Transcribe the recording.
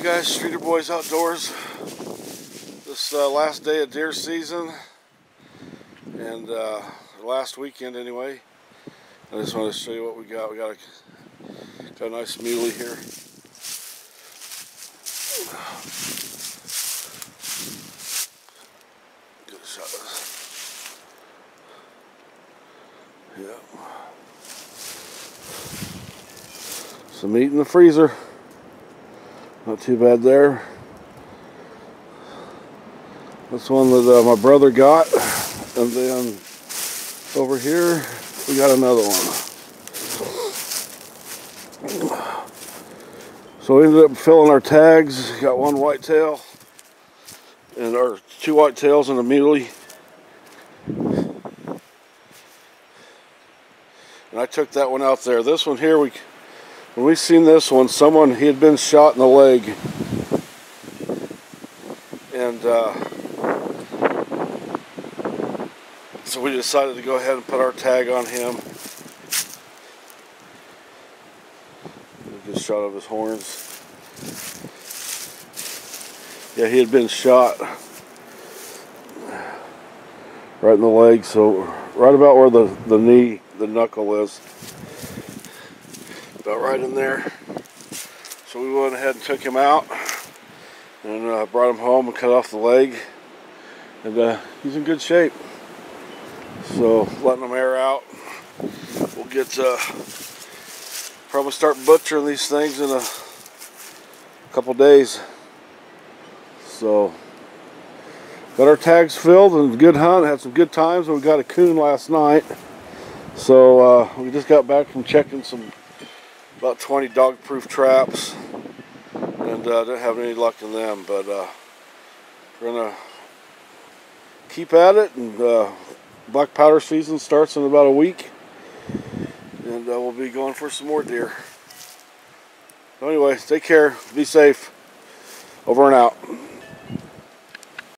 Hey guys, Streeter Boyz Outdoors. This uh, last day of deer season, and uh, last weekend anyway. I just wanted to show you what we got. We got a, got a nice muley here. A shot. Yeah. Some meat in the freezer. Not too bad there. This one that uh, my brother got. And then over here, we got another one. So we ended up filling our tags. Got one whitetail and our two whitetails and a muley. And I took that one out there. This one here, we when we seen this one, someone he had been shot in the leg, and uh, so we decided to go ahead and put our tag on him. Good shot of his horns. Yeah, he had been shot right in the leg, so right about where the, the knee, the knuckle is about right in there. So we went ahead and took him out and uh, brought him home and cut off the leg. And uh, he's in good shape. So letting him air out. We'll get uh, probably start butchering these things in a couple days. So got our tags filled and good hunt. Had some good times. We got a coon last night. So uh, we just got back from checking some about 20 dog proof traps and uh, didn't have any luck in them but uh, we're gonna keep at it and uh, black powder season starts in about a week and uh, we'll be going for some more deer. So anyway take care be safe over and out